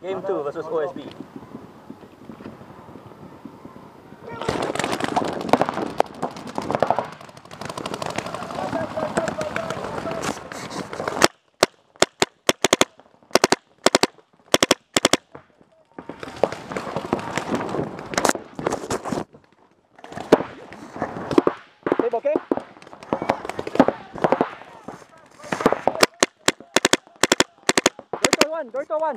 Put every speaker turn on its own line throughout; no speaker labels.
Game 2 versus OSB. Babe, okay? 对头湾。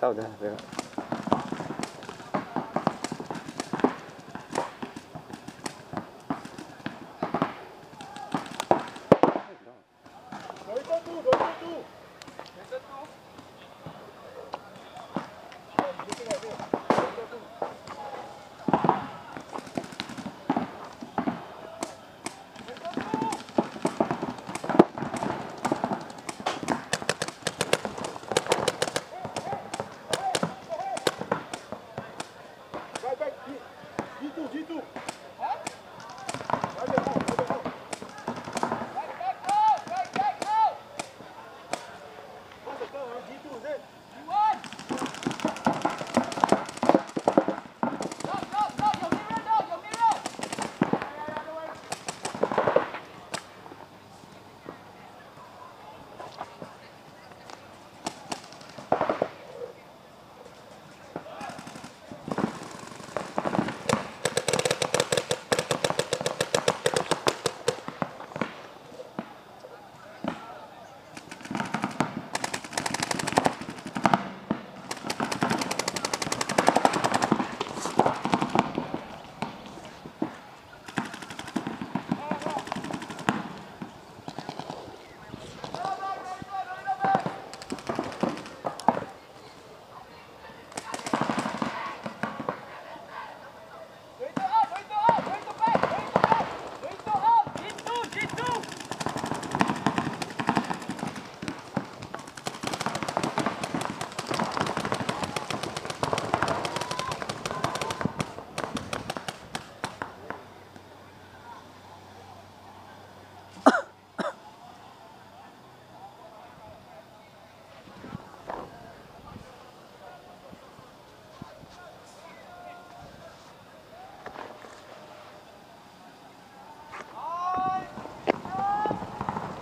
Tahu.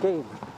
Game.